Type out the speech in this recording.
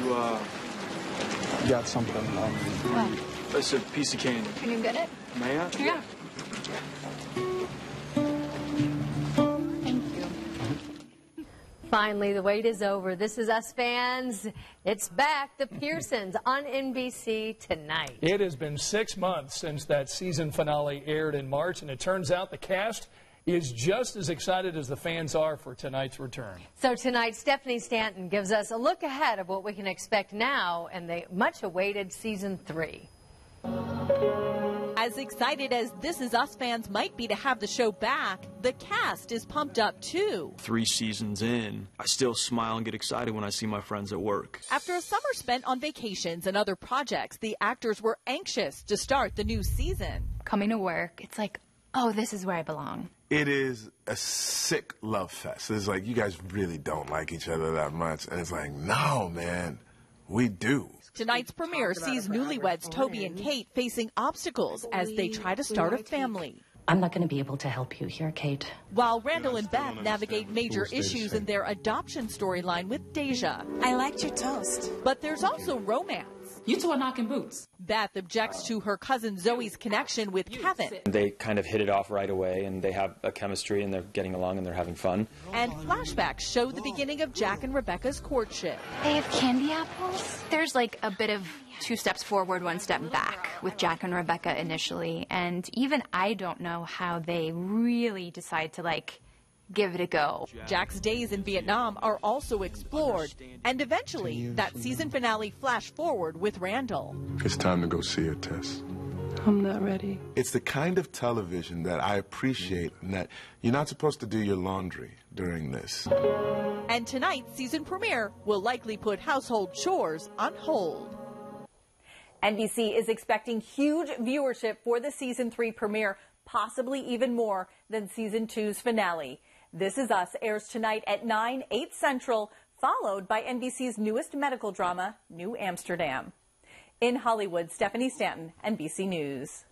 You, uh, got something on me. What? It's a piece of candy. Can you get it? May I? Yeah. Thank you. Finally, the wait is over. This is Us Fans. It's back. The Pearsons on NBC tonight. It has been six months since that season finale aired in March, and it turns out the cast is just as excited as the fans are for tonight's return. So tonight, Stephanie Stanton gives us a look ahead of what we can expect now in the much awaited season three. As excited as This Is Us fans might be to have the show back, the cast is pumped up too. Three seasons in, I still smile and get excited when I see my friends at work. After a summer spent on vacations and other projects, the actors were anxious to start the new season. Coming to work, it's like, oh, this is where I belong. It is a sick love fest. It's like you guys really don't like each other that much. And it's like, no, man, we do. Tonight's premiere sees newlyweds Toby and Kate facing obstacles as they try to start a family. I'm not going to be able to help you here, Kate. While Randall and Beth navigate major issues in their adoption storyline with Deja. I liked your toast. But there's also romance. You two are knocking boots. Beth objects to her cousin Zoe's connection with Kevin. They kind of hit it off right away, and they have a chemistry, and they're getting along, and they're having fun. And flashbacks show the beginning of Jack and Rebecca's courtship. They have candy apples. There's like a bit of two steps forward, one step back with Jack and Rebecca initially. And even I don't know how they really decide to like give it a go. Jack's days in Vietnam are also explored, and eventually that season finale flash forward with Randall. It's time to go see her, Tess. I'm not ready. It's the kind of television that I appreciate and that you're not supposed to do your laundry during this. And tonight's season premiere will likely put household chores on hold. NBC is expecting huge viewership for the season three premiere, possibly even more than season two's finale. This Is Us airs tonight at 9, 8 Central, followed by NBC's newest medical drama, New Amsterdam. In Hollywood, Stephanie Stanton, NBC News.